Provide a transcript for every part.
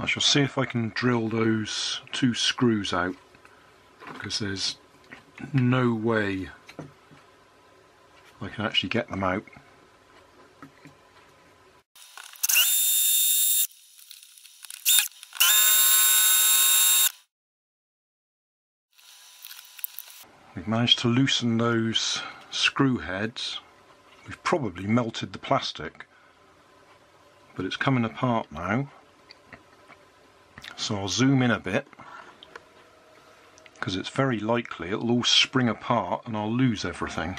I shall see if I can drill those two screws out because there's no way I can actually get them out. We've managed to loosen those screw heads. We've probably melted the plastic, but it's coming apart now. So I'll zoom in a bit because it's very likely it'll all spring apart and I'll lose everything.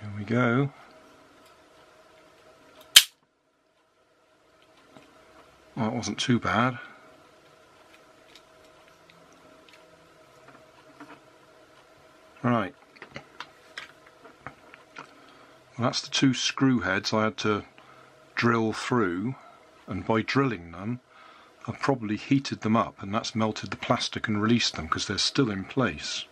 Here we go. Well, that wasn't too bad. Right. Well, that's the two screw heads I had to drill through and by drilling them I've probably heated them up and that's melted the plastic and released them because they're still in place.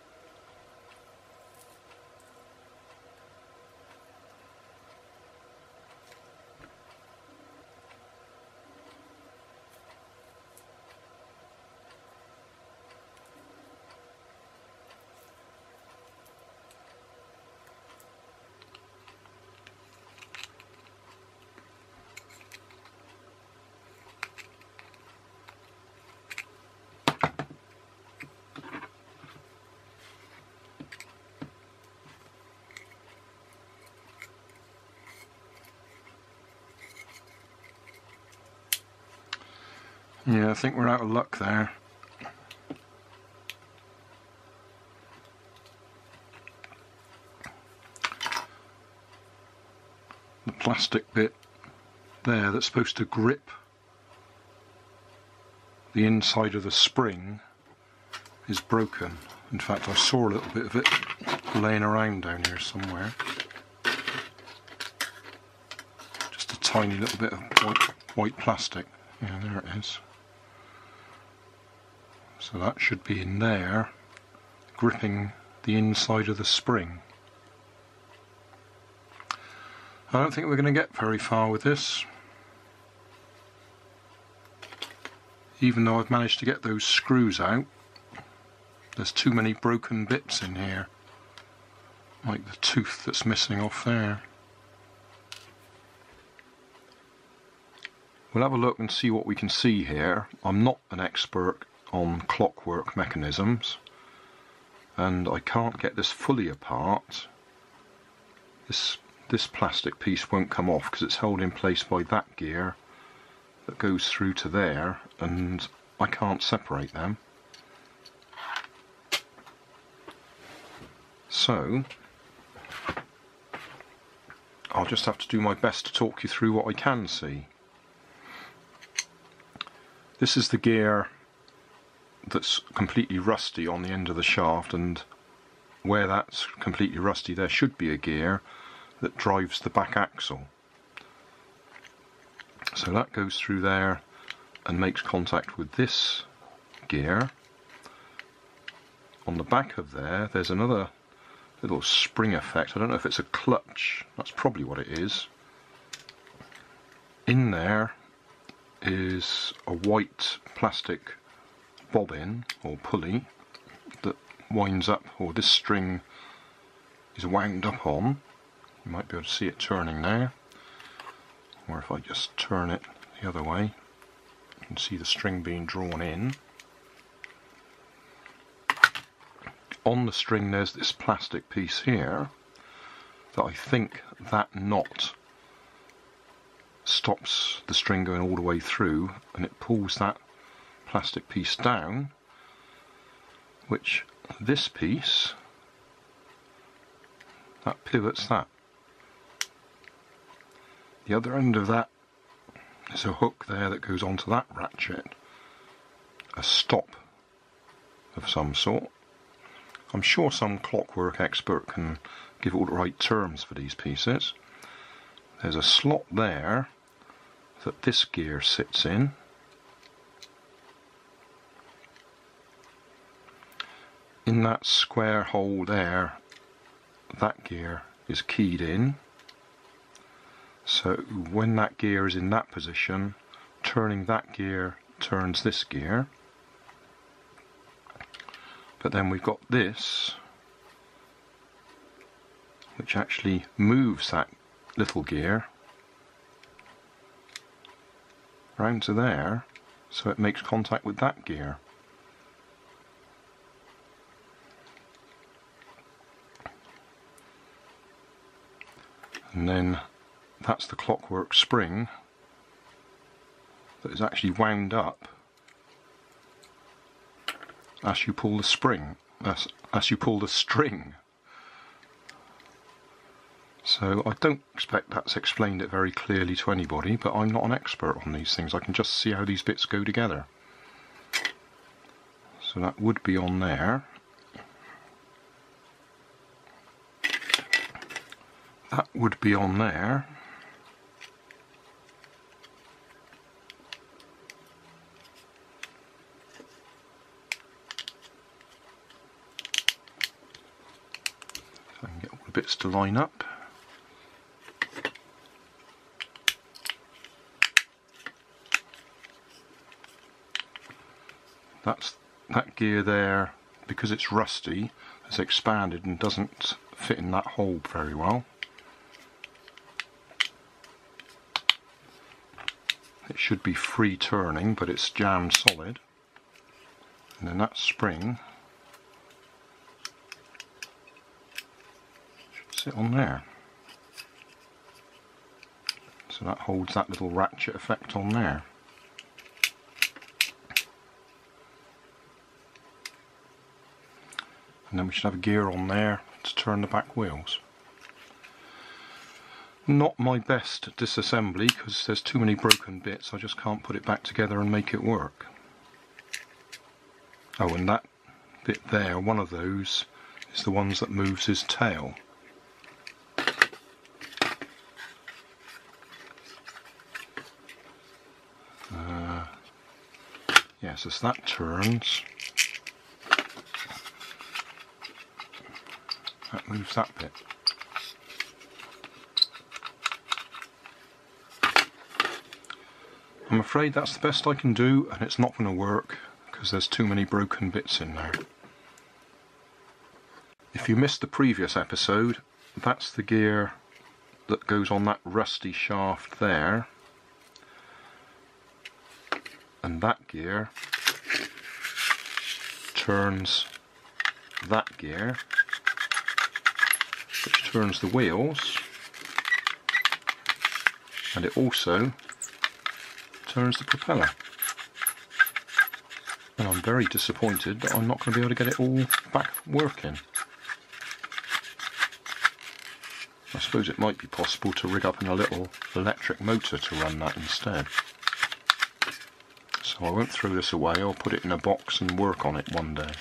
Yeah, I think we're out of luck there. The plastic bit there that's supposed to grip the inside of the spring is broken. In fact, I saw a little bit of it laying around down here somewhere. Just a tiny little bit of white, white plastic. Yeah, there it is. So that should be in there, gripping the inside of the spring. I don't think we're going to get very far with this. Even though I've managed to get those screws out, there's too many broken bits in here. Like the tooth that's missing off there. We'll have a look and see what we can see here. I'm not an expert on clockwork mechanisms and I can't get this fully apart. This this plastic piece won't come off because it's held in place by that gear that goes through to there and I can't separate them. So I'll just have to do my best to talk you through what I can see. This is the gear that's completely rusty on the end of the shaft and where that's completely rusty there should be a gear that drives the back axle. So that goes through there and makes contact with this gear. On the back of there there's another little spring effect. I don't know if it's a clutch, that's probably what it is. In there is a white plastic bobbin or pulley that winds up, or this string is wound up on. You might be able to see it turning now. Or if I just turn it the other way, you can see the string being drawn in. On the string there's this plastic piece here that I think that knot stops the string going all the way through and it pulls that plastic piece down which this piece that pivots that. The other end of that is a hook there that goes onto that ratchet a stop of some sort. I'm sure some clockwork expert can give all the right terms for these pieces. There's a slot there that this gear sits in in that square hole there that gear is keyed in so when that gear is in that position turning that gear turns this gear. But then we've got this, which actually moves that little gear round to there so it makes contact with that gear. And then that's the clockwork spring that is actually wound up as you pull the spring, as, as you pull the string. So I don't expect that's explained it very clearly to anybody, but I'm not an expert on these things. I can just see how these bits go together. So that would be on there. That would be on there. I can get all the bits to line up. that's that gear there because it's rusty has expanded and doesn't fit in that hole very well it should be free turning but it's jammed solid. And then that spring should sit on there. So that holds that little ratchet effect on there. And then we should have a gear on there to turn the back wheels. Not my best disassembly because there's too many broken bits, I just can't put it back together and make it work. Oh, and that bit there, one of those, is the ones that moves his tail. Uh, yes, as that turns, That moves that bit. I'm afraid that's the best I can do and it's not going to work because there's too many broken bits in there. If you missed the previous episode, that's the gear that goes on that rusty shaft there. And that gear turns that gear which turns the wheels and it also turns the propeller and I'm very disappointed that I'm not going to be able to get it all back working. I suppose it might be possible to rig up in a little electric motor to run that instead. So I won't throw this away, I'll put it in a box and work on it one day.